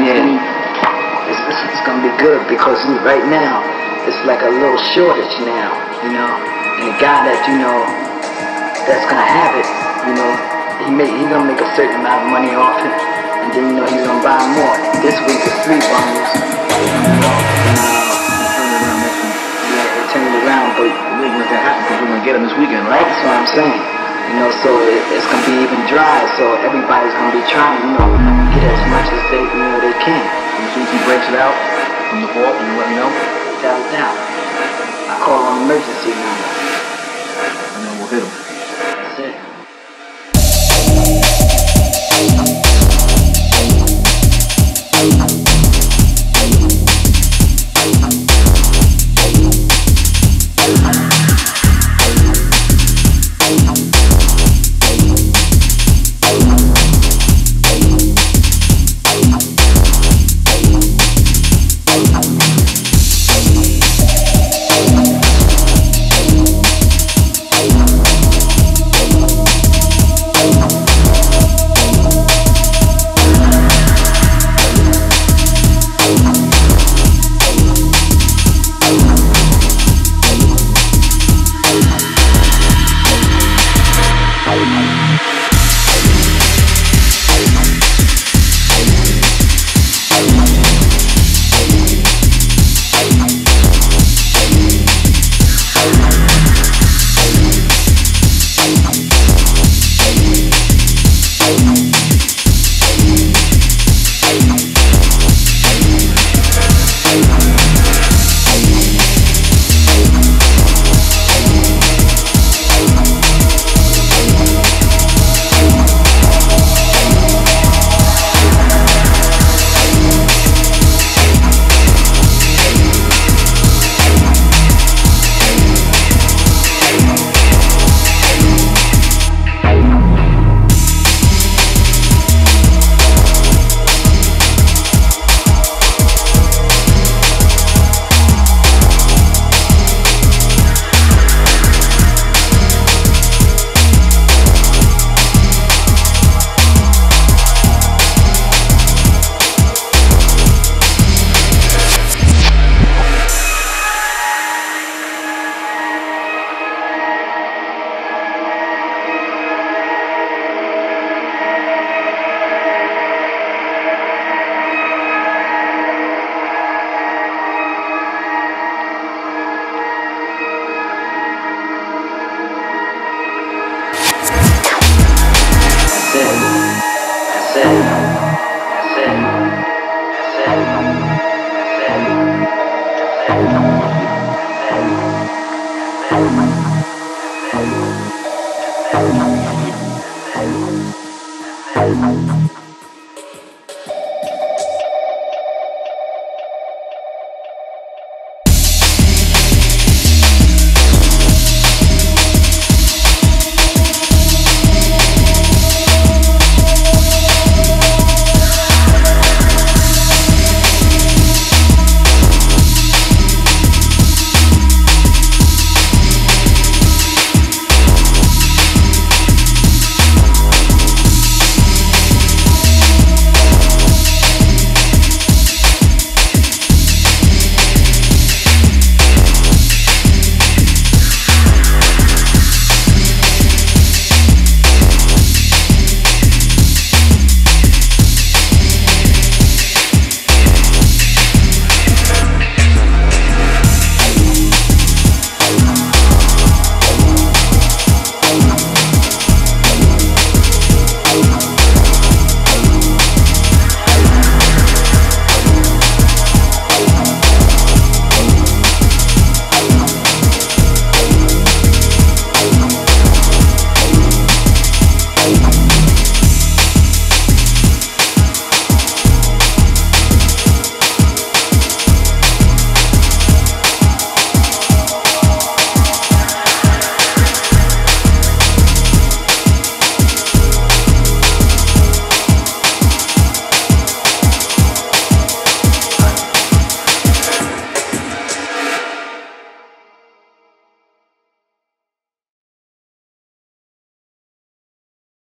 Yeah. It's, it's gonna be good because right now it's like a little shortage now, you know. And the guy that you know that's gonna have it, you know, he make he gonna make a certain amount of money off it, and then you know he's gonna buy more. This week is three bundles. Yeah, it turned around, but we're gonna get him this weekend, right? That's what I'm saying. You know, so it, it's gonna be even dry, so everybody's gonna be trying, you know, get as much as they, you know, they can. As soon as he breaks it out from the vault, you let me know, Without a doubt. I call on emergency number. and then we'll hit him.